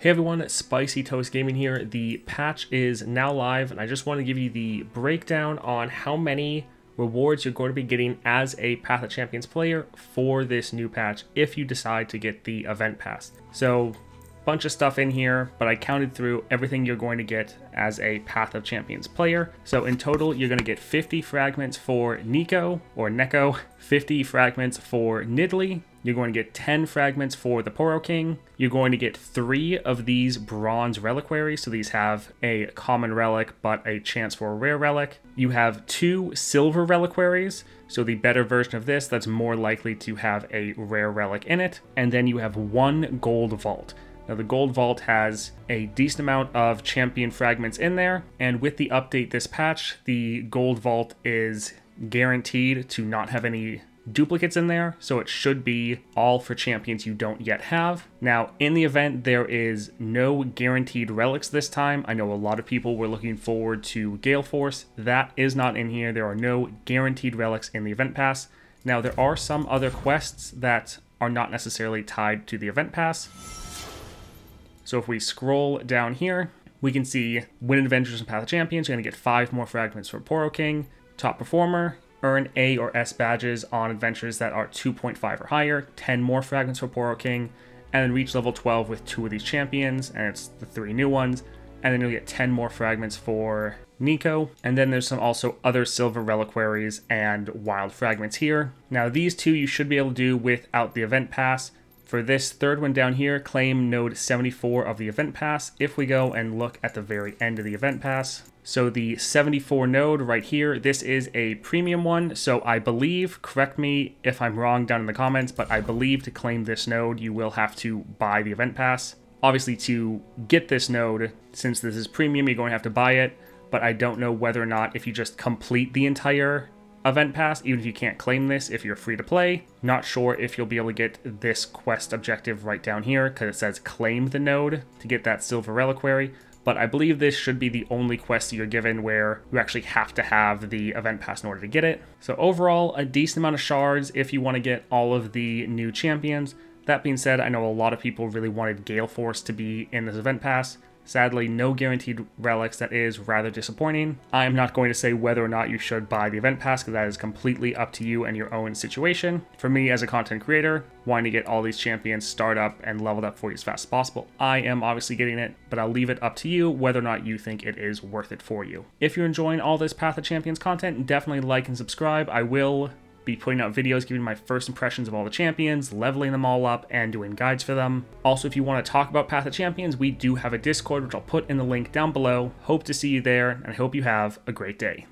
Hey everyone, Spicy Toast Gaming here. The patch is now live and I just want to give you the breakdown on how many rewards you're going to be getting as a Path of Champions player for this new patch if you decide to get the event pass. So bunch of stuff in here, but I counted through everything you're going to get as a Path of Champions player. So in total, you're going to get 50 fragments for Neeko or Neko, 50 fragments for Nidalee, you're going to get 10 fragments for the Poro King. You're going to get three of these bronze reliquaries. So these have a common relic, but a chance for a rare relic. You have two silver reliquaries. So the better version of this that's more likely to have a rare relic in it. And then you have one gold vault. Now the Gold Vault has a decent amount of champion fragments in there, and with the update this patch, the Gold Vault is guaranteed to not have any duplicates in there, so it should be all for champions you don't yet have. Now, in the event, there is no guaranteed relics this time. I know a lot of people were looking forward to Gale Force. That is not in here. There are no guaranteed relics in the event pass. Now, there are some other quests that are not necessarily tied to the event pass. So if we scroll down here, we can see Win Adventures and Path of Champions. You're going to get five more fragments for Poro King. Top Performer, earn A or S badges on adventures that are 2.5 or higher, 10 more fragments for Poro King, and then reach level 12 with two of these champions, and it's the three new ones. And then you'll get 10 more fragments for Neeko, And then there's some also other silver reliquaries and wild fragments here. Now these two you should be able to do without the event pass. For this third one down here, claim node 74 of the event pass if we go and look at the very end of the event pass. So the 74 node right here, this is a premium one. So I believe, correct me if I'm wrong down in the comments, but I believe to claim this node, you will have to buy the event pass. Obviously to get this node, since this is premium, you're going to have to buy it, but I don't know whether or not if you just complete the entire event pass, even if you can't claim this if you're free to play. Not sure if you'll be able to get this quest objective right down here because it says claim the node to get that silver reliquary. But I believe this should be the only quest you're given where you actually have to have the event pass in order to get it. So overall, a decent amount of shards if you want to get all of the new champions. That being said, I know a lot of people really wanted Gale Force to be in this event pass. Sadly, no guaranteed relics. That is rather disappointing. I am not going to say whether or not you should buy the event pass because that is completely up to you and your own situation. For me as a content creator, wanting to get all these champions start up and leveled up for you as fast as possible, I am obviously getting it, but I'll leave it up to you whether or not you think it is worth it for you. If you're enjoying all this Path of Champions content, definitely like and subscribe. I will be putting out videos giving my first impressions of all the champions, leveling them all up, and doing guides for them. Also, if you want to talk about Path of Champions, we do have a Discord, which I'll put in the link down below. Hope to see you there, and I hope you have a great day.